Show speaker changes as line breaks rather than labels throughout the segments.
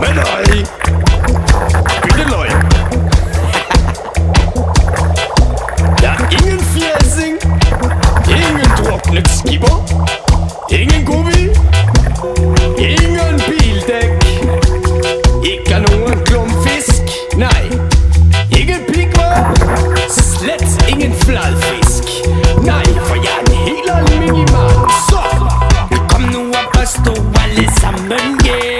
Men nej!
Bitte løg! Der er ingen fjæsing, ingen druknet skibber, ingen gummi, ingen bildæk,
ikke nogen klump fisk, nej, ikke
pigmer,
slet ingen fladfisk, nej, for jeg er en helt almindelig mand, så kom nu op og stå alle sammen, yeah!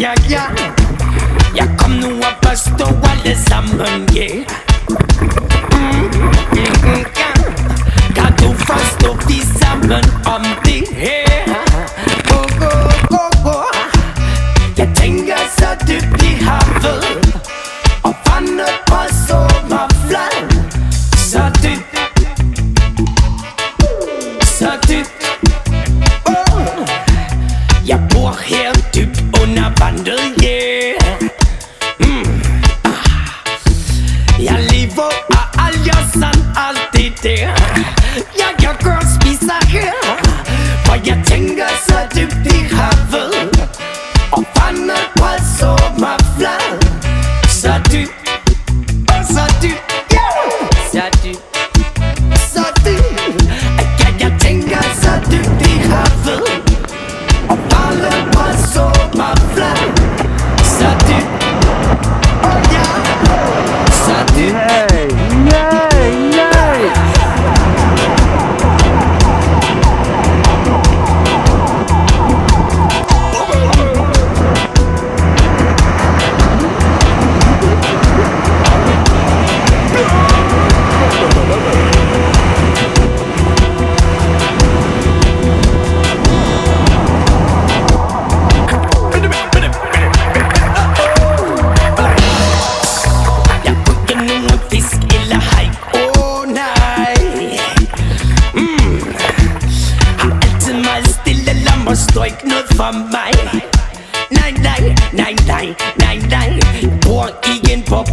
Ja, ja, ja, kom nu op og stå alle sammen, yeah Mm, mm, mm, ja. Kan du forstå, vi er sammen om det her? Go, go, oh, oh. Jeg tænker så dybt i havet Og vandet på sommerfladen Så dybt Så dybt dybt under yeah mm. ah. Jeg lever af alger, sand, alt det der Jeg gør grøn spiser her For jeg tænker så dybt i havet not for my Nine, nine, nine, nine, nine, nine. Poor again, Pop.